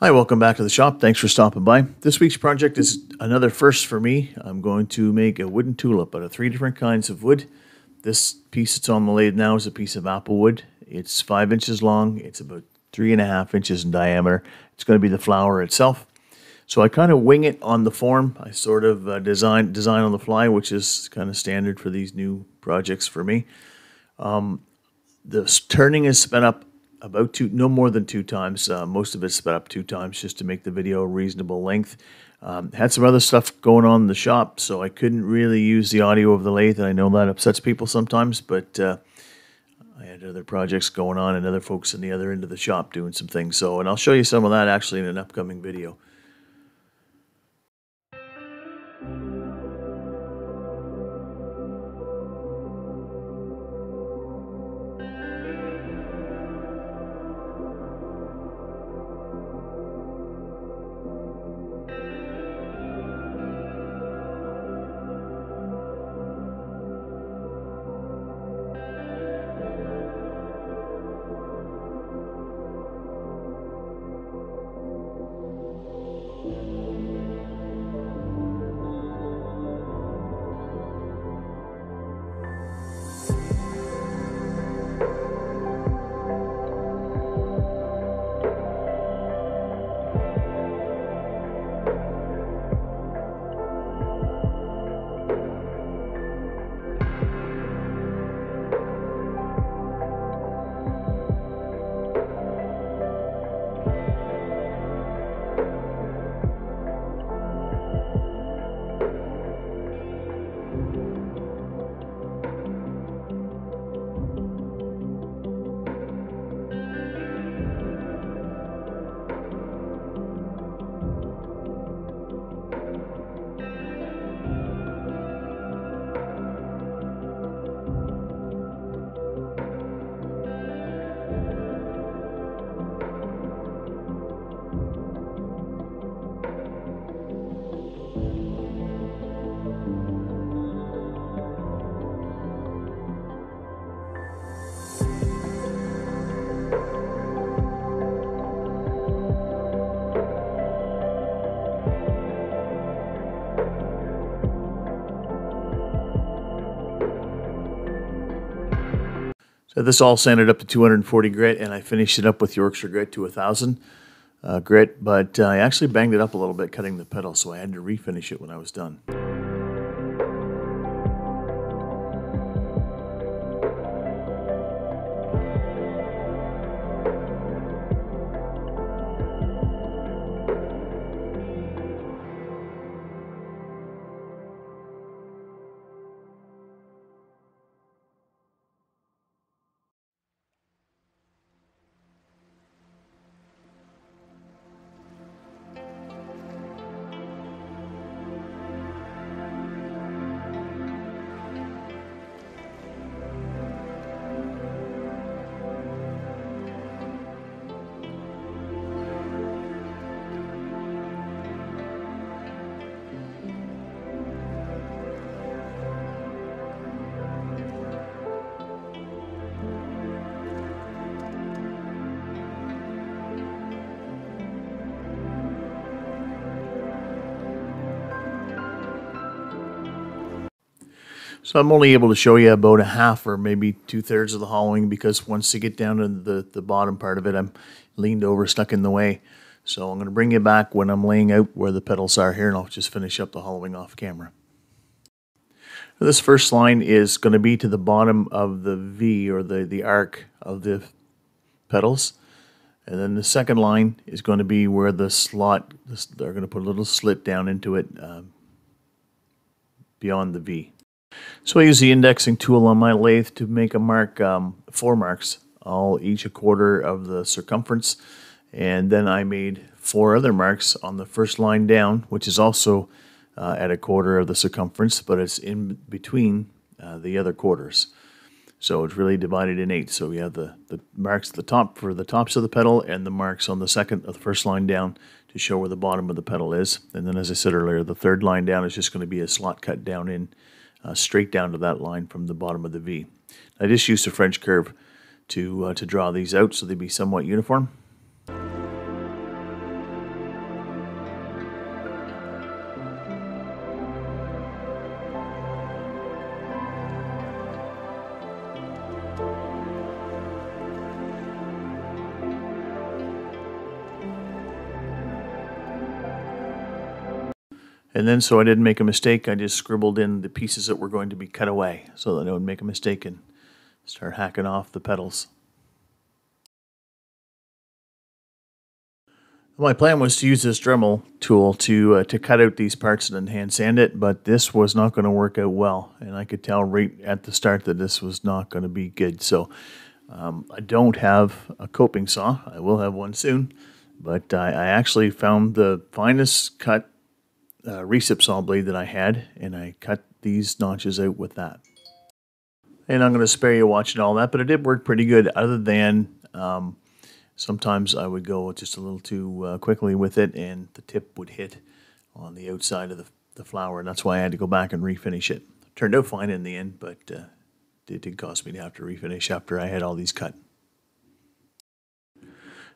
Hi, welcome back to the shop. Thanks for stopping by. This week's project is another first for me. I'm going to make a wooden tulip out of three different kinds of wood. This piece that's on the lathe now is a piece of apple wood. It's five inches long. It's about three and a half inches in diameter. It's going to be the flower itself. So I kind of wing it on the form. I sort of uh, design design on the fly, which is kind of standard for these new projects for me. Um, the turning is sped up about two, no more than two times. Uh, most of it's sped up two times just to make the video a reasonable length. Um, had some other stuff going on in the shop, so I couldn't really use the audio of the lathe, and I know that upsets people sometimes, but uh, I had other projects going on and other folks in the other end of the shop doing some things. So, and I'll show you some of that actually in an upcoming video. This all sanded up to 240 grit, and I finished it up with Yorkshire grit to 1,000 uh, grit, but uh, I actually banged it up a little bit cutting the petal, so I had to refinish it when I was done. So I'm only able to show you about a half or maybe two thirds of the hollowing because once you get down to the, the bottom part of it, I'm leaned over, stuck in the way. So I'm going to bring you back when I'm laying out where the petals are here and I'll just finish up the hollowing off camera. This first line is going to be to the bottom of the V or the, the arc of the petals. And then the second line is going to be where the slot, they're going to put a little slit down into it um, beyond the V. So I use the indexing tool on my lathe to make a mark, um, four marks, all each a quarter of the circumference. And then I made four other marks on the first line down, which is also uh, at a quarter of the circumference, but it's in between uh, the other quarters. So it's really divided in eight. So we have the, the marks at the top for the tops of the petal and the marks on the second of the first line down to show where the bottom of the petal is. And then as I said earlier, the third line down is just going to be a slot cut down in uh, straight down to that line from the bottom of the V. I just used a French curve to, uh, to draw these out so they'd be somewhat uniform. Then, so I didn't make a mistake, I just scribbled in the pieces that were going to be cut away so that I would make a mistake and start hacking off the petals. My plan was to use this Dremel tool to uh, to cut out these parts and then hand sand it, but this was not going to work out well, and I could tell right at the start that this was not going to be good. So um, I don't have a coping saw. I will have one soon, but I, I actually found the finest cut uh, recip saw blade that I had, and I cut these notches out with that. And I'm going to spare you watching all that, but it did work pretty good, other than. Um, Sometimes I would go just a little too uh, quickly with it and the tip would hit on the outside of the, the flower. And that's why I had to go back and refinish it. Turned out fine in the end, but uh, it did cost me to have to refinish after I had all these cut.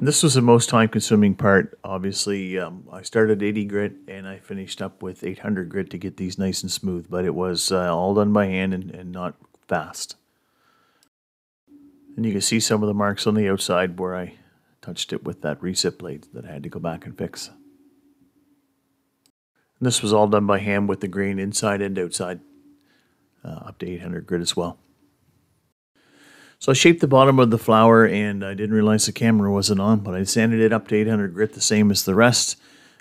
This was the most time consuming part. Obviously, um, I started 80 grit and I finished up with 800 grit to get these nice and smooth, but it was uh, all done by hand and, and not fast. And you can see some of the marks on the outside where I touched it with that recip blade that I had to go back and fix. And this was all done by hand with the grain inside and outside, uh, up to 800 grit as well. So I shaped the bottom of the flower and I didn't realize the camera wasn't on, but I sanded it up to 800 grit the same as the rest.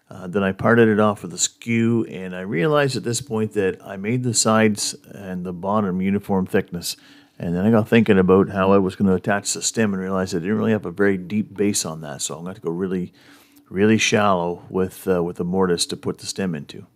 Uh, then I parted it off with a skew and I realized at this point that I made the sides and the bottom uniform thickness and then I got thinking about how I was going to attach the stem and realized I didn't really have a very deep base on that. So I'm going to go really, really shallow with, uh, with the mortise to put the stem into.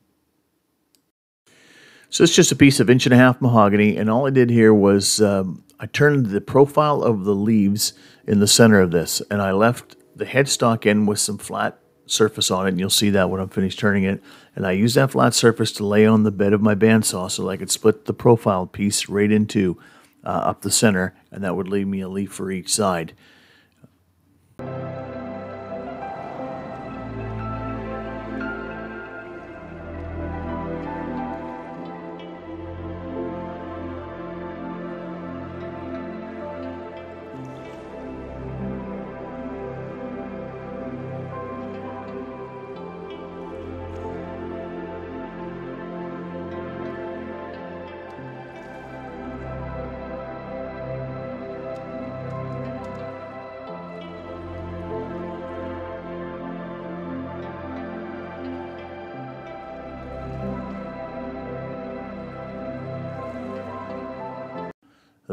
So it's just a piece of inch and a half mahogany. And all I did here was um, I turned the profile of the leaves in the center of this. And I left the headstock in with some flat surface on it. And you'll see that when I'm finished turning it. And I used that flat surface to lay on the bed of my bandsaw so I could split the profile piece right into uh, up the center, and that would leave me a leaf for each side.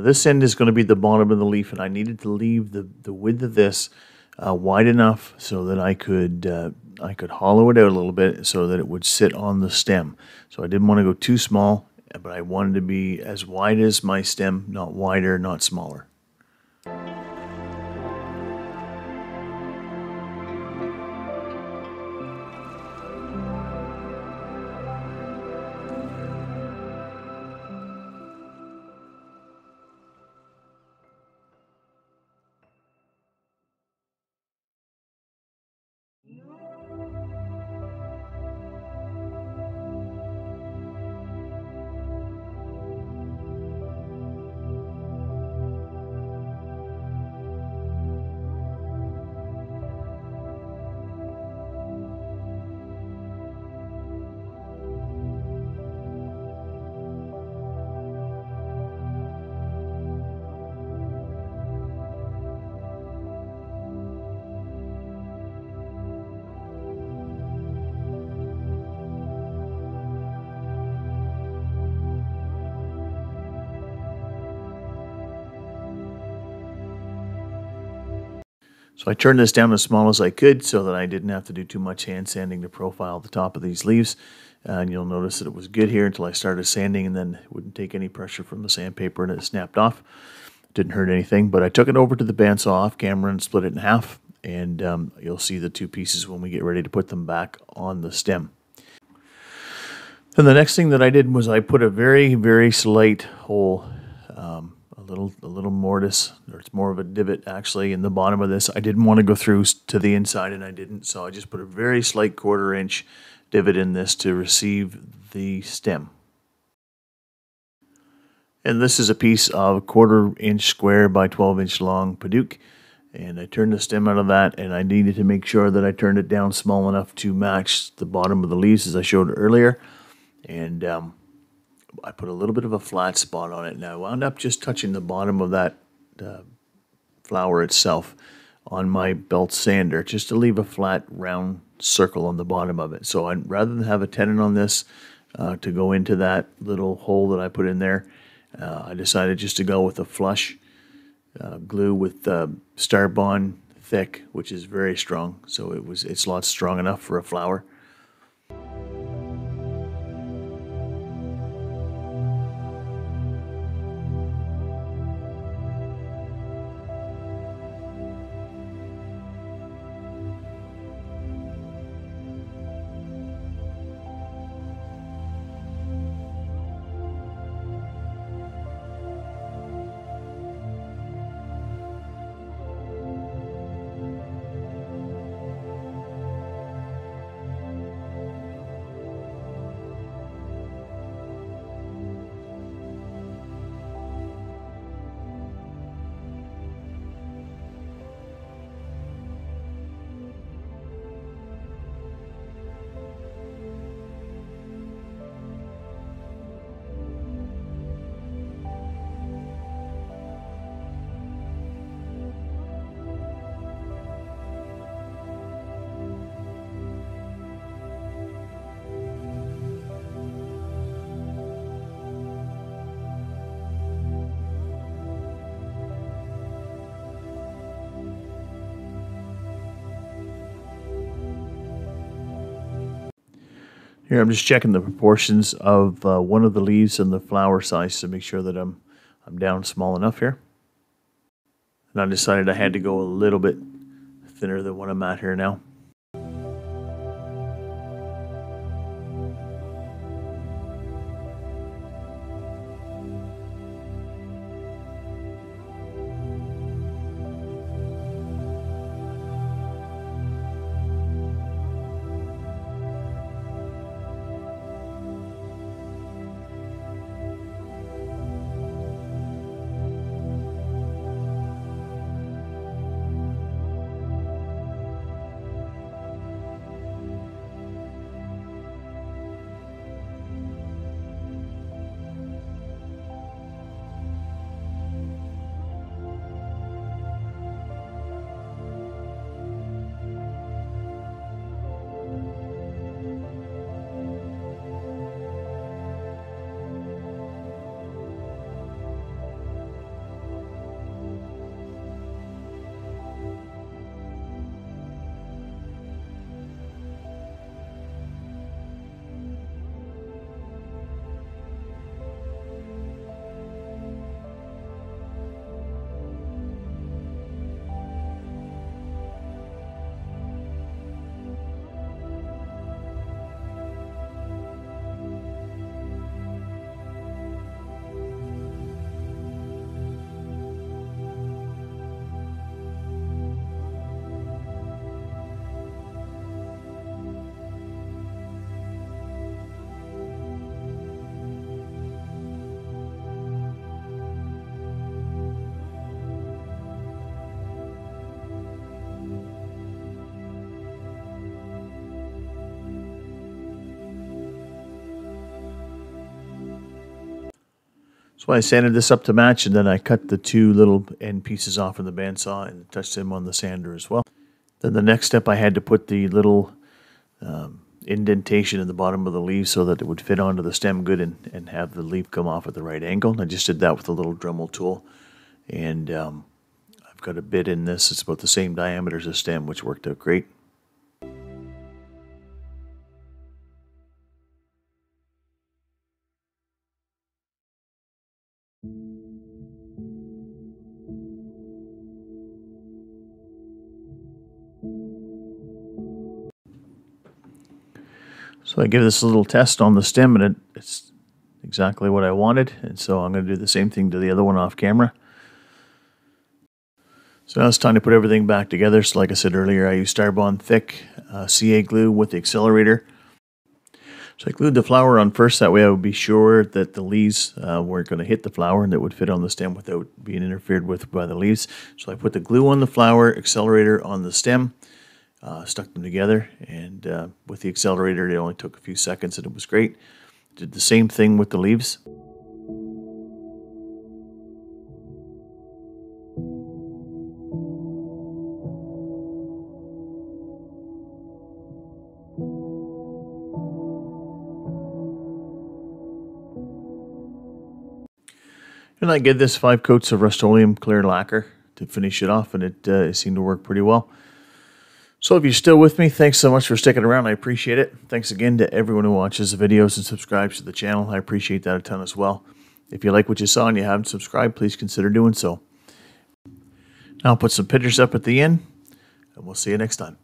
This end is going to be the bottom of the leaf, and I needed to leave the, the width of this uh, wide enough so that I could uh, I could hollow it out a little bit so that it would sit on the stem. So I didn't want to go too small, but I wanted to be as wide as my stem, not wider, not smaller. I turned this down as small as I could so that I didn't have to do too much hand sanding to profile the top of these leaves. Uh, and you'll notice that it was good here until I started sanding and then it wouldn't take any pressure from the sandpaper and it snapped off. Didn't hurt anything, but I took it over to the bandsaw off camera and split it in half. And um, you'll see the two pieces when we get ready to put them back on the stem. Then the next thing that I did was I put a very, very slight hole little a little mortise, or it's more of a divot actually in the bottom of this. I didn't want to go through to the inside, and I didn't, so I just put a very slight quarter inch divot in this to receive the stem. And this is a piece of quarter inch square by 12 inch long Padauk. And I turned the stem out of that, and I needed to make sure that I turned it down small enough to match the bottom of the leaves as I showed earlier. And um, I put a little bit of a flat spot on it. And I wound up just touching the bottom of that uh, flower itself on my belt sander just to leave a flat round circle on the bottom of it. So I'd rather than have a tenon on this uh, to go into that little hole that I put in there, uh, I decided just to go with a flush uh, glue with uh, Starbond thick, which is very strong. So it was it's lots strong enough for a flower. Here, I'm just checking the proportions of uh, one of the leaves and the flower size to make sure that I'm, I'm down small enough here. And I decided I had to go a little bit thinner than what I'm at here now. So I sanded this up to match and then I cut the two little end pieces off in the bandsaw and touched them on the sander as well. Then the next step I had to put the little um, indentation in the bottom of the leaf so that it would fit onto the stem good and, and have the leaf come off at the right angle. I just did that with a little Dremel tool and um, I've got a bit in this. It's about the same diameter as the stem which worked out great. So I give this a little test on the stem and it, it's exactly what I wanted. And so I'm going to do the same thing to the other one off camera. So now it's time to put everything back together. So like I said earlier, I use Starbond thick uh, CA glue with the accelerator. So I glued the flower on first. That way I would be sure that the leaves uh, weren't going to hit the flower and that would fit on the stem without being interfered with by the leaves. So I put the glue on the flower, accelerator on the stem, uh, stuck them together, and uh, with the accelerator it only took a few seconds and it was great. Did the same thing with the leaves. And I get this five coats of Rust-Oleum clear lacquer to finish it off, and it, uh, it seemed to work pretty well. So if you're still with me, thanks so much for sticking around. I appreciate it. Thanks again to everyone who watches the videos and subscribes to the channel. I appreciate that a ton as well. If you like what you saw and you haven't subscribed, please consider doing so. Now I'll put some pictures up at the end, and we'll see you next time.